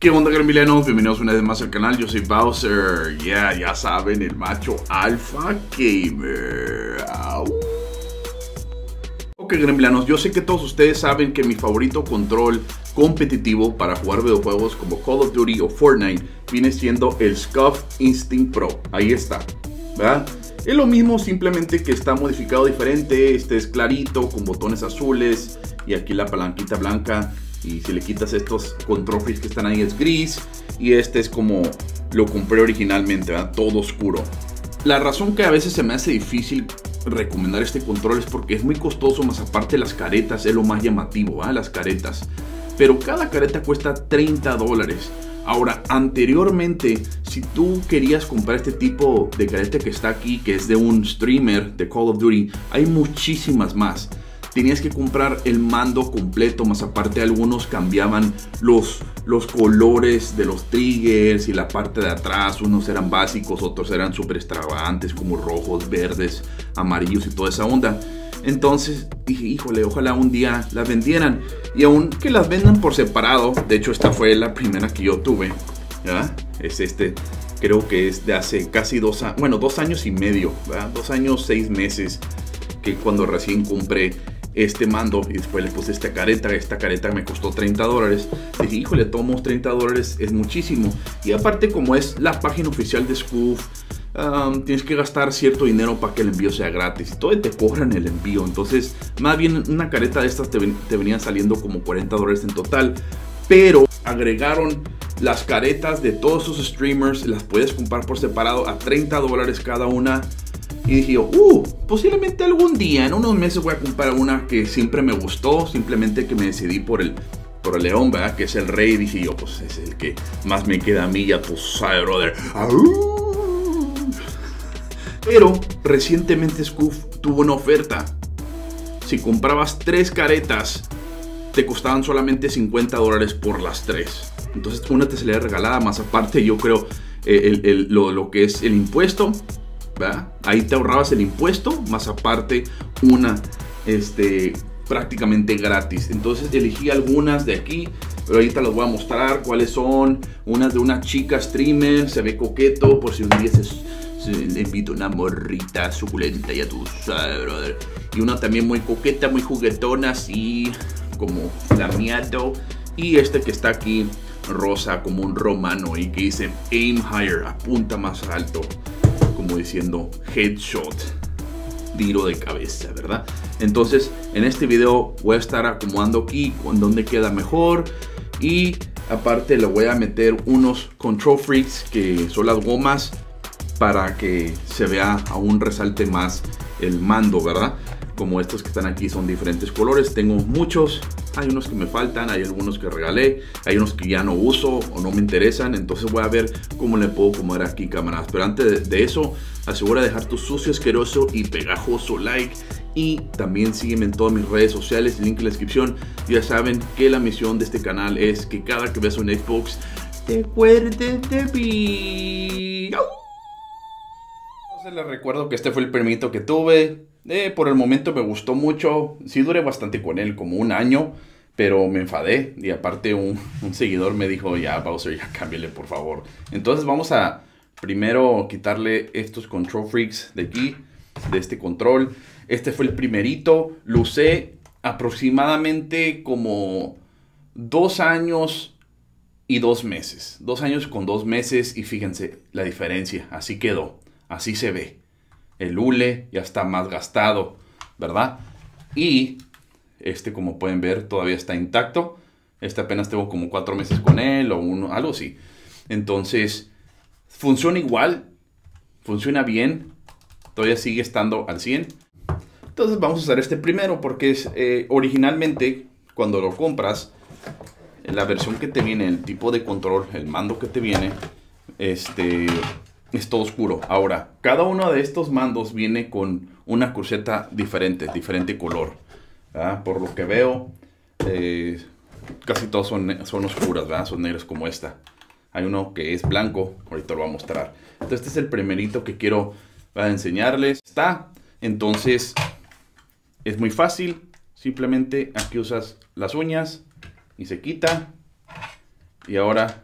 ¿Qué onda, gremilianos? Bienvenidos una vez más al canal. Yo soy Bowser. Yeah, ya saben, el macho alfa gamer. Ok, gremilianos, yo sé que todos ustedes saben que mi favorito control competitivo para jugar videojuegos como Call of Duty o Fortnite viene siendo el Scuff Instinct Pro. Ahí está. Es lo mismo, simplemente que está modificado diferente. Este es clarito, con botones azules y aquí la palanquita blanca y si le quitas estos controles que están ahí es gris y este es como lo compré originalmente, todo oscuro. La razón que a veces se me hace difícil recomendar este control es porque es muy costoso, más aparte las caretas es lo más llamativo, las caretas. Pero cada careta cuesta 30 dólares. Ahora, anteriormente, si tú querías comprar este tipo de careta que está aquí, que es de un streamer de Call of Duty, hay muchísimas más tenías que comprar el mando completo, más aparte algunos cambiaban los, los colores de los triggers y la parte de atrás, unos eran básicos, otros eran súper extravagantes como rojos, verdes, amarillos y toda esa onda. Entonces dije, híjole, ojalá un día las vendieran. Y aún que las vendan por separado, de hecho esta fue la primera que yo tuve, Es este, creo que es de hace casi dos años, bueno, dos años y medio, dos años, seis meses, que cuando recién compré este mando y después le puse esta careta. Esta careta me costó 30 dólares. Dije, híjole, tomos 30 dólares, es muchísimo. Y aparte, como es la página oficial de Scoof, tienes que gastar cierto dinero para que el envío sea gratis. Todo te cobran el envío. Entonces, más bien una careta de estas te, te venían saliendo como 40 dólares en total. Pero agregaron las caretas de todos sus streamers. Las puedes comprar por separado a 30 dólares cada una. Y dije uh, posiblemente algún día, en unos meses voy a comprar una que siempre me gustó, simplemente que me decidí por el, por el león, ¿verdad? Que es el rey. Dije yo, pues es el que más me queda a mí, ya tú sabes, brother. Pero recientemente Scoof tuvo una oferta. Si comprabas tres caretas, te costaban solamente 50 dólares por las tres. Entonces una te salía regalada, más aparte yo creo eh, lo que es el impuesto Ahí te ahorrabas el impuesto, más aparte una este, prácticamente gratis. Entonces elegí algunas de aquí, pero ahorita las voy a mostrar cuáles son. Unas de una chica streamer, se ve coqueto, por si un día se, le invito una morrita suculenta, ya tú sabes, brother. Y una también muy coqueta, muy juguetona, así como flameado. Y este que está aquí, rosa, como un romano, y que dice aim higher, apunta más alto como diciendo headshot, tiro de cabeza, ¿verdad? Entonces, en este video voy a estar acomodando aquí con donde queda mejor y aparte le voy a meter unos control freaks que son las gomas para que se vea aún resalte más el mando, ¿verdad? Como estos que están aquí son diferentes colores, tengo muchos, hay unos que me faltan, hay algunos que regalé, hay unos que ya no uso o no me interesan, entonces voy a ver cómo le puedo acomodar aquí cámaras. Pero antes de eso, asegura de dejar tu sucio, asqueroso y pegajoso like y también sígueme en todas mis redes sociales, link en la descripción. Ya saben que la misión de este canal es que cada que veas un Xbox te acuerdes de mí. Entonces les recuerdo que este fue el permito que tuve. Eh, por el momento me gustó mucho. Sí duré bastante con él, como un año. Pero me enfadé. Y aparte un, seguidor me dijo, ya Bowser, ya cámbiale por favor. Entonces vamos a primero quitarle estos control freaks de aquí. De este control. Este fue el primerito. Lo usé aproximadamente como dos años y dos meses. Dos años con dos meses y fíjense la diferencia. Así quedó. Así se ve el hule ya está más gastado, ¿verdad? Y este, como pueden ver, todavía está intacto. Este apenas tengo como cuatro meses con él o uno, algo así. Entonces, funciona igual, funciona bien, todavía sigue estando al 100. Entonces vamos a usar este primero porque es eh, originalmente cuando lo compras, la versión que te viene, el tipo de control, el mando que te viene, este, es todo oscuro. Ahora, cada uno de estos mandos viene con una cruceta diferente, diferente color. Por lo que veo, eh, casi todos son, son oscuras, ¿verdad? son negros como esta. Hay uno que es blanco, ahorita lo voy a mostrar. Entonces este es el primerito que quiero enseñarles. Está, entonces es muy fácil. Simplemente aquí usas las uñas y se quita. Y ahora,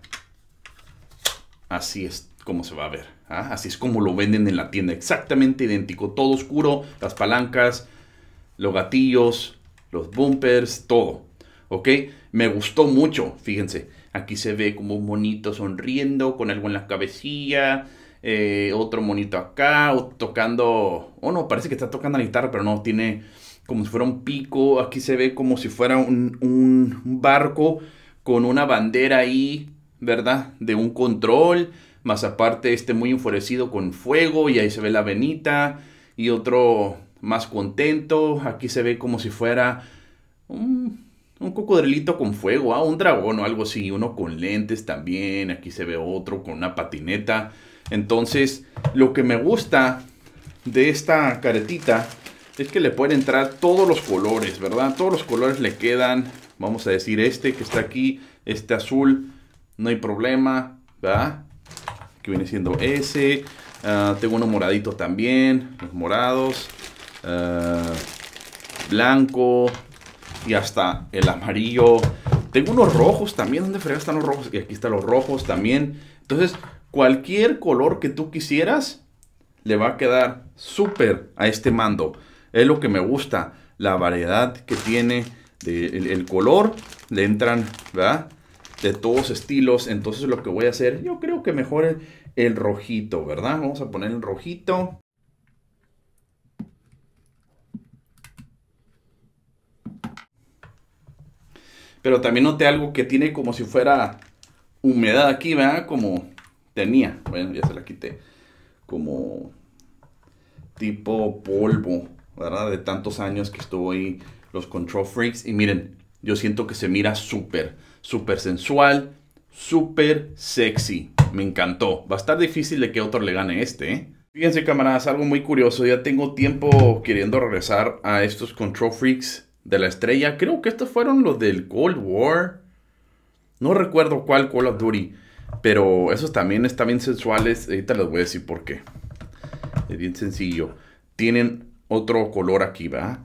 así es como se va a ver. ¿ah? Así es como lo venden en la tienda. Exactamente idéntico. Todo oscuro, las palancas, los gatillos, los bumpers, todo. ¿Ok? Me gustó mucho, fíjense. Aquí se ve como un monito sonriendo con algo en la cabecilla. Eh, otro monito acá, tocando... Oh, no, parece que está tocando la guitarra, pero no, tiene como si fuera un pico. Aquí se ve como si fuera un, un barco con una bandera ahí, ¿verdad? De un control. Más aparte este muy enfurecido con fuego y ahí se ve la venita. Y otro más contento. Aquí se ve como si fuera un un cocodrilito con fuego, ah, un dragón o algo así, uno con lentes también, aquí se ve otro con una patineta. Entonces, lo que me gusta de esta caretita es que le pueden entrar todos los colores, ¿verdad? Todos los colores le quedan, vamos a decir este que está aquí, este azul, no hay problema, ¿verdad? Que viene siendo ese. Ah, tengo uno moradito también, los morados. Ah, blanco, y hasta el amarillo. Tengo unos rojos también. ¿Dónde fregas están los rojos? Y aquí están los rojos también. Entonces, cualquier color que tú quisieras, le va a quedar súper a este mando. Es lo que me gusta. La variedad que tiene de, el, color. Le entran, ¿verdad? De todos estilos. Entonces, lo que voy a hacer, yo creo que mejor el rojito, ¿verdad? Vamos a poner el rojito. Pero también noté algo que tiene como si fuera humedad aquí, ¿verdad? Como tenía. Bueno, ya se la quité. Como tipo polvo, ¿verdad? De tantos años que estuvo ahí los Control Freaks. Y miren, yo siento que se mira súper, súper sensual, súper sexy. Me encantó. Va a estar difícil de que otro le gane este, ¿eh? Fíjense, camaradas, algo muy curioso. Ya tengo tiempo queriendo regresar a estos Control Freaks de la estrella. Creo que estos fueron los del Cold War. No recuerdo cuál Call of Duty. Pero esos también están bien sensuales. Ahorita les voy a decir por qué. Es bien sencillo. Tienen otro color aquí, ¿va?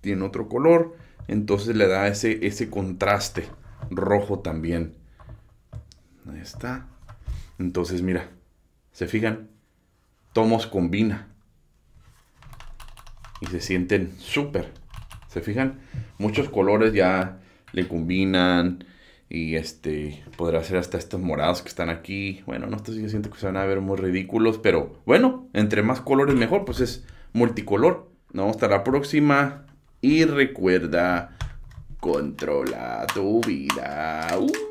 Tienen otro color. Entonces le da ese, ese contraste rojo también. Ahí está. Entonces, mira. ¿Se fijan? Tomos combina. Y se sienten súper. ¿Se fijan? Muchos colores ya le combinan. Y este, podrá ser hasta estos morados que están aquí. Bueno, no estoy siento que se van a ver muy ridículos, pero bueno, entre más colores mejor, pues es multicolor. Nos vemos hasta la próxima. Y recuerda, controla tu vida. Uh.